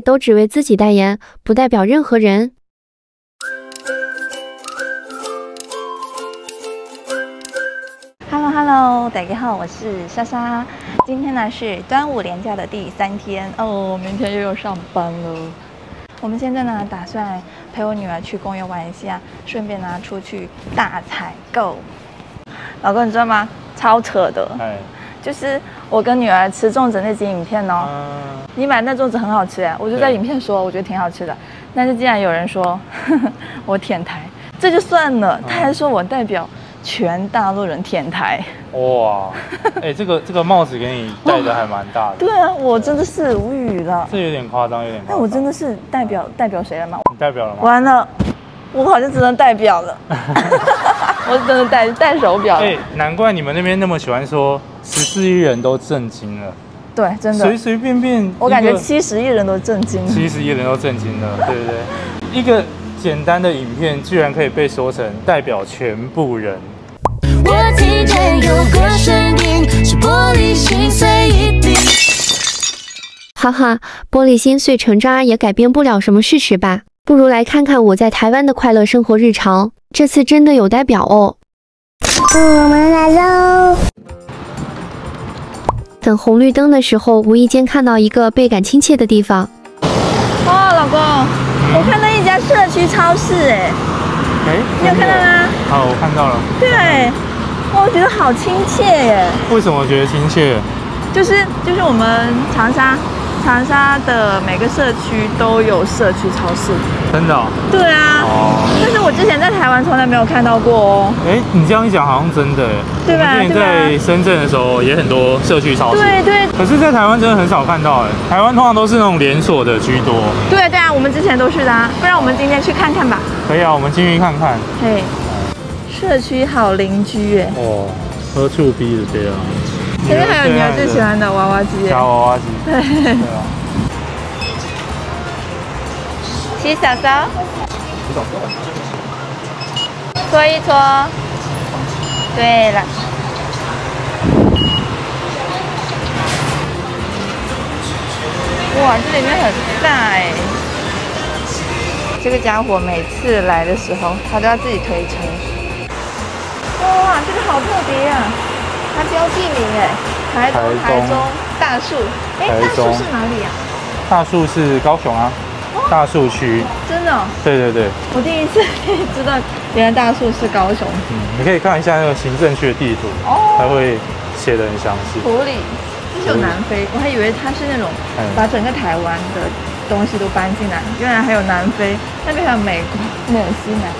都只为自己代言，不代表任何人。Hello Hello，大家好，我是莎莎。今天呢是端午连假的第三天哦，明天又要上班了。我们现在呢打算陪我女儿去公园玩一下，顺便呢出去大采购。老公，你知道吗？超扯的，哎，就是我跟女儿吃粽子那集影片哦。嗯，你买那粽子很好吃哎，我就在影片说我觉得挺好吃的，但是竟然有人说 我舔台，这就算了，他还说我代表全大陆人舔台。哇，哎，这个这个帽子给你戴的还蛮大的，对啊，我真的是无语了。这有点夸张，有点夸张。那我真的是代表代表谁了吗？你代表了吗？完了，我好像只能代表了，我只能戴戴手表了。哎，难怪你们那边那么喜欢说十四亿人都震惊了，对，真的，随随便便，我感觉七十亿人都震惊了。七十亿人都震惊了，对不对？一个简单的影片居然可以被说成代表全部人，我听见有个声音，是玻璃心碎一地。哈哈，玻璃心碎成渣也改变不了什么事实吧？不如来看看我在台湾的快乐生活日常，这次真的有代表哦。我们来喽！等红绿灯的时候，无意间看到一个倍感亲切的地方，哦，老公，我看到一家社区超市，哎，哎，你有看到吗？好，我看到了。对，我觉得好亲切耶。为什么觉得亲切？就是就是我们长沙长沙的每个社区都有社区超市。真的哦？对啊，哦但是我之前在台湾从来没有看到过哦。哎，你这样一讲好像真的哎。对吧我之前对在深圳的时候也很多社区超市。对对可是，在台湾真的很少看到哎，台湾通常都是那种连锁的居多。对对啊，我们之前都是的、啊，不然我们今天去看看吧。可以啊，我们进去看看。嘿，社区好邻居哎，哦，喝醋逼的这样。这边还有女儿最喜欢的娃娃机耶夹。娃娃机。对，对啊。洗嫂嫂，搓一搓。对了。哇，这里面很大哎！这个家伙每次来的时候，他都要自己推车。哇，这个好特别啊！它标记名哎，台东、台中大树。哎，大树是哪里啊？大树是高雄啊，大树区。真的哦、对对对，我第一次知道，原来大树是高雄嗯，你可以看一下那个行政区的地图，哦它会写的很详细。处理。这是有南非，我还以为它是那种嗯把整个台湾的东西都搬进来，原来还有南非，那边还有美国、纽西兰，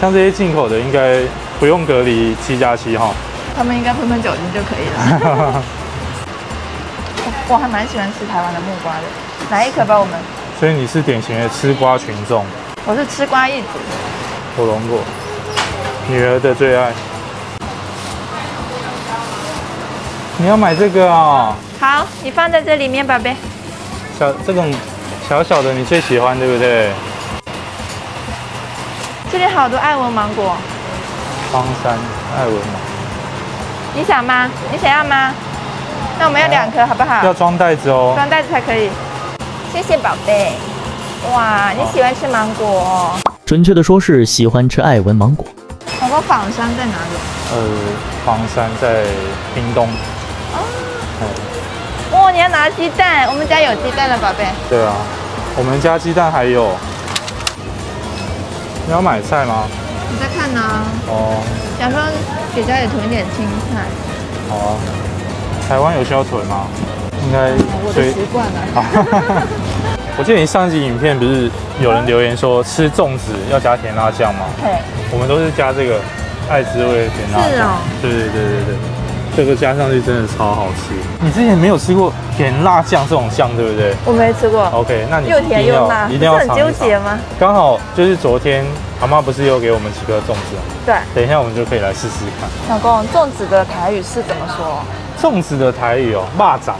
像这些进口的，应该不用隔离七加七哈。他们应该喷喷酒精就可以了。我还蛮喜欢吃台湾的木瓜的，来一颗吧我们。所以你是典型的吃瓜群众，我是吃瓜一族，火龙果，女儿的最爱。你要买这个啊、好，你放在这里面，宝贝。小这种小小的你最喜欢对不对？这里好多爱文芒果，方山艾文嘛，你想吗？你想要吗？那我们要两颗好不好？要装袋子哦。装袋子才可以。谢谢宝贝。哇，你喜欢吃芒果哦？准确的说是喜欢吃爱文芒果。老公，仿山在哪里？呃，仿山在屏东。哦嗯，哇，你要拿鸡蛋，我们家有鸡蛋了，宝贝。对啊，我们家鸡蛋还有。你要买菜吗？你在看呢？哦，想说给家里囤一点青菜，好啊。台湾有需要囤吗？应该我的习惯了。我记得你上一集影片不是有人留言说吃粽子要加甜辣酱吗？对，我们都是加这个爱滋味的甜辣酱。是哦对对对对对，这个加上去真的超好吃。你之前没有吃过甜辣酱这种酱，对不对我没吃过，？OK，那你又一定要甜又辣，一定要尝一尝。纠结吗？刚好就是昨天阿妈不是又给我们几颗粽子吗，对，等一下我们就可以来试试看。老公，粽子的台语是怎么说？粽子的台语哦，蚂蚱，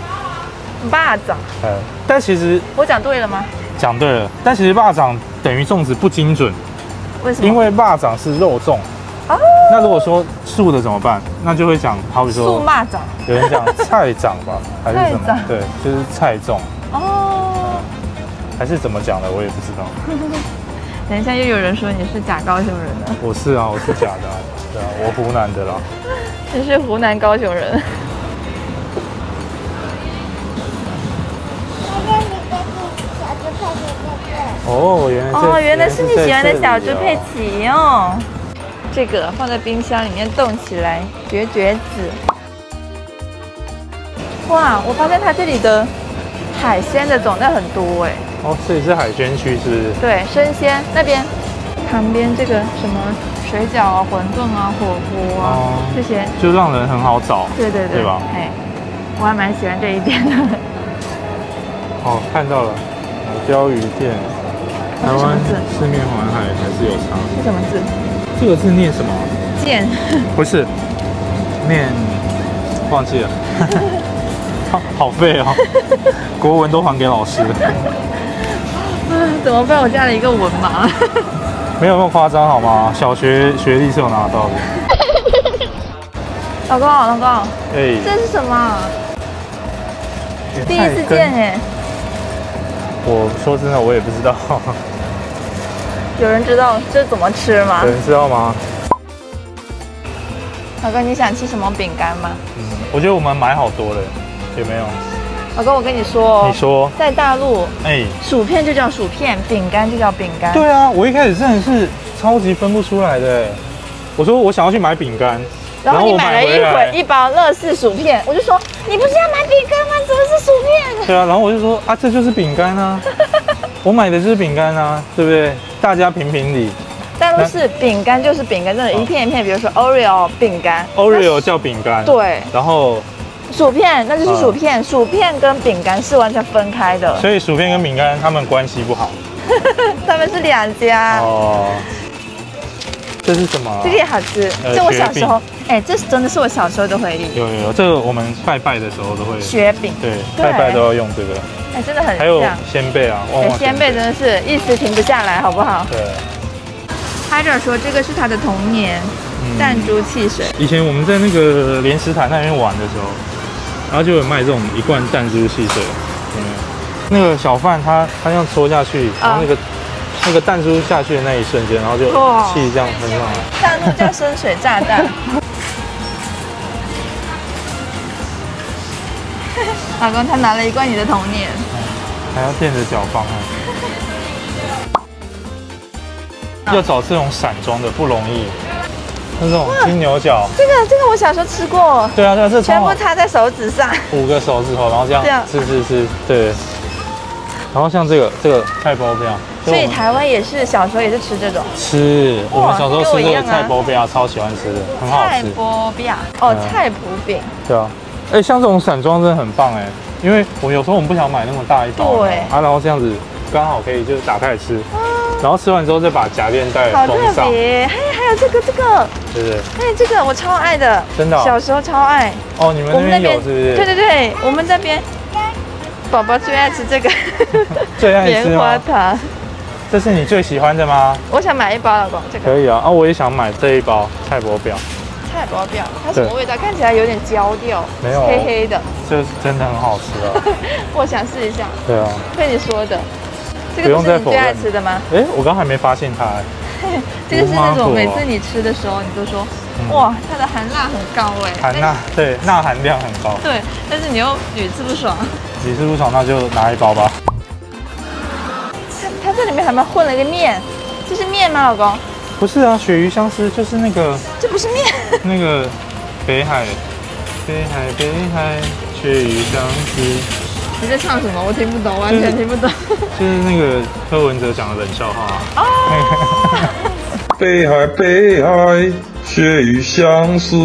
蚂蚱，呃，但其实我讲对了吗？讲对了，但其实蚂蚱等于粽子不精准，为什么？因为蚂蚱是肉粽。哦那如果说素的怎么办？那就会讲，好比说素说，蚂蚱有人讲菜长吧，还是什么？对，就是菜粽。哦，还是怎么讲的，我也不知道。等一下又有人说你是假高雄人了，我是啊，我是假的、啊，对啊，我湖南的啦。你是湖南高雄人。哦，原来这哦，原来是你喜欢的小猪佩奇。奇哦。这个放在冰箱里面冻起来，绝绝子。哇，我发现它这里的海鲜的种类很多哎。哦，这里是海鲜区，是不是？对，生鲜那边旁边这个什么水饺啊、馄饨啊、火锅啊、哦这些，就让人很好找。对对对，对吧哎，我还蛮喜欢这一点的。哦，看到了，鲷鱼店，台湾四面环海还是有差。是什么字？这个字念什么？剑。不是，念忘记了。好好废哦，国文都还给老师了，怎么办？我加了一个文盲。没有那么夸张好吗？小学学历是有拿到的。老公，老公，哎、这是什么？第一次见哎。我说真的，我也不知道，有人知道这怎么吃吗有？人知道吗？老公，你想吃什么饼干吗？嗯，我觉得我们买好多了，有没有？老公，我跟你说哦，你说，在大陆，哎、薯片就叫薯片，饼干就叫饼干。对啊，我一开始真的是超级分不出来的哎。我说我想要去买饼干，然后你买了一回一包乐事薯片，我就说你不是要买饼干吗？怎么是薯片？对啊，然后我就说啊，这就是饼干啊，我买的就是饼干啊，对不对？大家评评理大陆是饼干就是饼干，真的，一片一片，比如说 Oreo 饼干，Oreo 叫饼干，，对，然后薯片那就是嗯薯片，薯片跟饼干是完全分开的，所以薯片跟饼干他们关系不好 他们是两家。哦。这是什么啊？这个也好吃，呃这我小时候，哎，这是真的是我小时候的回忆。有有有，这个我们拜拜的时候都会，雪饼，对，对拜拜都要用这个，哎，真的很还有像。鲜贝啊，旺哎，旺鲜贝真的是一时停不下来，好不好？对。拍着说这个是他的童年，嗯弹珠汽水。以前我们在那个莲石潭那边玩的时候，然后就有卖这种一罐弹珠汽水，嗯，那个小贩他他这样戳下去，然后那个、那个弹珠下去的那一瞬间，然后就哇气这样喷上来，大陆叫深水炸弹。老公，他拿了一罐你的童年，还要垫着脚放啊。要找这种散装的不容易，那种金牛角，这个这个我小时候吃过，对啊对啊，这全部插在手指上。五个手指头，然后这样这样。吃吃吃，对。然后像这个这个菜包这样，所以台湾也是小时候也是吃这种。吃，我们小时候吃这个菜包饼啊，超喜欢吃的，很好菜吃。波比亚哦，嗯。菜脯饼。对啊，哎，像这种散装真的很棒哎，因为我有时候我们不想买那么大一包，对。啊，然后这样子刚好可以就是打开来吃，然后吃完之后再把夹链袋好特别，还还有这个这个，对不对？哎，这个我超爱的，真的哦小时候超爱。哦，你们那边有是不是？对对对，我们这边宝宝最爱吃这个 最爱吃棉花？糖。这是你最喜欢的吗？我想买一包，老公，这个可以啊，啊，我也想买这一包菜包表，菜包表，它什么味道？看起来有点焦掉，没有黑黑的。这真的很好吃啊。我想试一下，对啊，被你说的。这不个不是你最爱吃的吗？哎，我刚还没发现它哎。这个是那种每次你吃的时候，你都说，嗯哇，它的含钠很高哎。含钠对钠含量很高，对，但是你又屡次不爽。屡次不爽那就拿一包吧。它它这里面还蛮混了一个面，这是面吗，老公？不是啊，鳕鱼香丝就是那个这不是面。那个北海，北海北海鳕鱼香丝，你在唱什么？我听不懂，完全听不懂。就是那个柯文哲讲的冷笑话啊。哦，北海北海，血雨相思。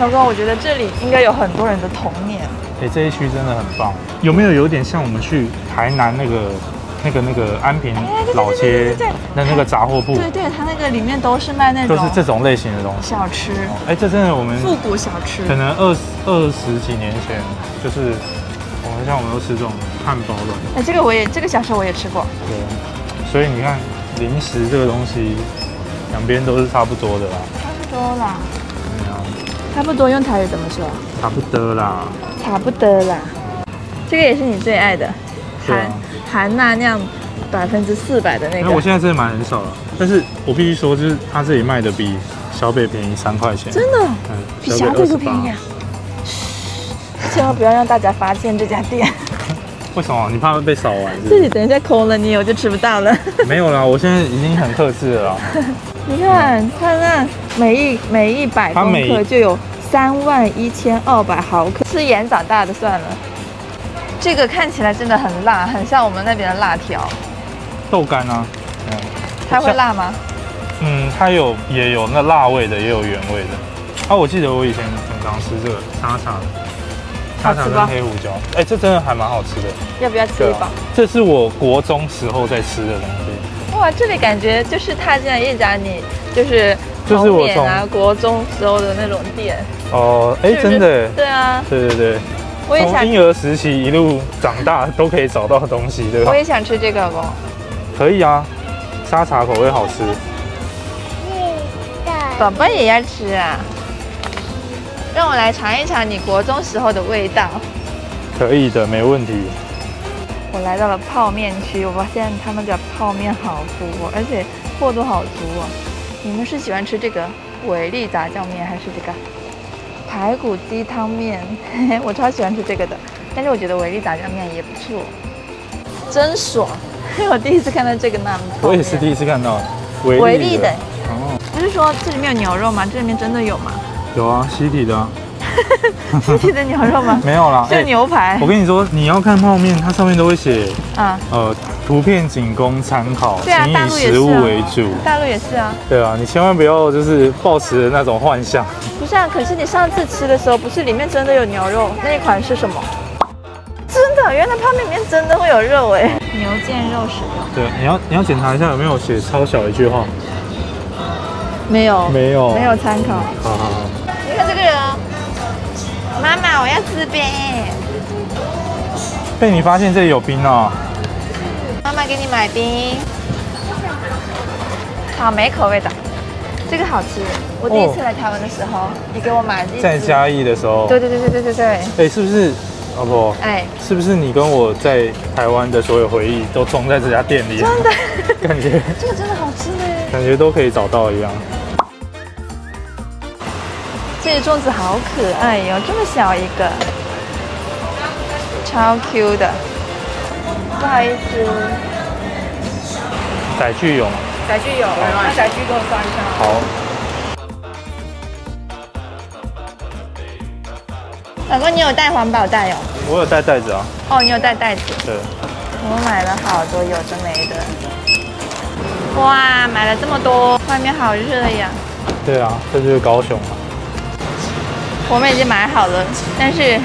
老公，我觉得这里应该有很多人的童年。哎、这一区真的很棒，有没有有点像我们去台南那个那个那个安平老街的那个杂货铺，对对，它那个里面都是卖那都种是这种类型的东西。小吃，哎、这真的我们复古小吃。可能二十二十几年前，就是我们像我们都吃这种汉堡卵，哎，这个我也，这个小时候我也吃过。对，所以你看零食这个东西，两边都是差不多的啦。差不多啦，对啊，差不多用台语怎么说？差不多啦。差不多啦。这个也是你最爱的，含、含钠量百分之四百的那因为我个，现在真的买很少了，但是我必须说，就是它这里卖的比小北便宜三块钱，真的嗯，比小北都28便宜啊！千万不要让大家发现这家店，为什么？你怕会被扫完是？自己等一下空了你我就吃不到了。没有啦，我现在已经很克制了啦。你看它那每一每一百公克就有三万一千二百毫克，吃盐长大的算了。这个看起来真的很辣，很像我们那边的辣条。豆干啊，嗯它会辣吗？嗯，它有也有那辣味的，也有原味的。啊，我记得我以前很常吃这个沙茶，沙茶好吃吧跟黑胡椒，哎、这真的还蛮好吃的。要不要吃一包？，这是我国中时候在吃的东西。哇，这里感觉就是踏进了一家你就是就是我从啊、国中时候的那种店。哦，哎、真的耶，对啊，对对对，我也想从，婴儿时期一路长大都可以找到的东西，对吧我？也想吃这个哦。可以啊，沙茶口味好吃。宝宝也要吃啊！让我来尝一尝你国中时候的味道。可以的，没问题。我来到了泡面区，我发现他们家泡面好多哦，而且货都好足哦。你们是喜欢吃这个维力炸酱面，还是这个排骨鸡汤面？我超喜欢吃这个的，但是我觉得维力炸酱面也不错，真爽！我第一次看到这个那我也是第一次看到维力维力的，哦，不是说这里面有牛肉吗？这里面真的有吗？有啊，西体的、啊，西体的牛肉吗？没有啦。是哎牛排我跟你说，你要看泡面，它上面都会写啊。呃图片仅供参考，请以大陆也是啊食物为主。大陆也是啊，对啊，你千万不要就是抱持那种幻想。不是啊。可是你上次吃的时候，不是里面真的有牛肉？那一款是什么？真的，原来泡面里面真的会有肉哎！牛腱肉食用对，你要你要检查一下有没有写超小一句话。没有？没有没有参考。好好好，妈妈，我要吃冰。被你发现这里有冰哦。妈妈给你买冰，草莓口味的，这个好吃。我第一次来台湾的时候，你给我买在嘉义的时候，对对对对对对对，哎，是不是？老婆，哎，是不是你跟我在台湾的所有回忆都装在这家店里、啊？真的，感觉这个真的好吃呢。感觉都可以找到一样。这里粽子好可爱哟、这么小一个，超 Q 的。不好意思，载具有吗？载具有，那载具给我刷一下。好，老公，你有带环保袋哦？我有带袋子啊。哦，你有带袋子。对，我买了好多有的没的。哇，买了这么多，外面好热呀。对啊，这就是高雄啊。我们已经买好了，但是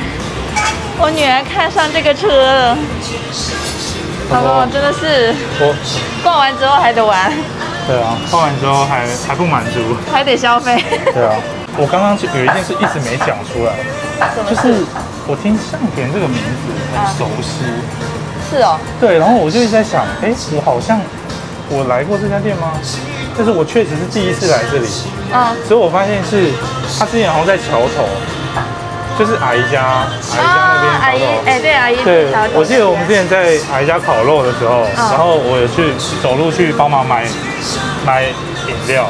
我女儿看上这个车了。老公，真的是我，逛完之后还得玩，对啊，逛完之后还还不满足。还得消费。对啊，我刚刚就有一件事一直没讲出来，就是我听向田这个名字很熟悉。是哦，对，然后我就一直在想，哎，我好像我来过这家店吗？就是我确实是第一次来这里，嗯，所以我发现是他之前好像在桥头，就是阿姨家，阿姨家那边啊阿姨桥头。，哎，对，阿姨对我记得我们之前在阿姨家烤肉的时候，嗯。然后我有去走路去帮忙买买饮料，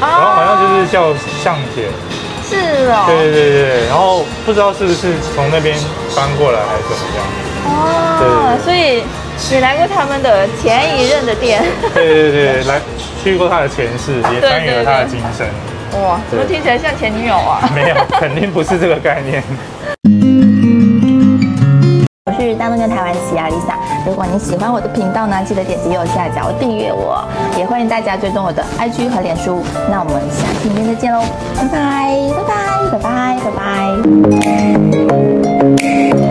然后好像就是叫向姐，是哦，对对对对，然后不知道是不是从那边搬过来还是怎么样，哦，所以你来过他们的前一任的店，对对对，来去过他的前世，也对参与了他的今生，哇，怎么听起来像前女友啊？没有，肯定不是这个概念。我是大陆跟台湾奇亚 Lisa。如果你喜欢我的频道呢，记得点击右下角订阅我，也欢迎大家追踪我的 IG 和脸书。那我们下期影片再见喽，拜拜拜拜拜拜拜拜。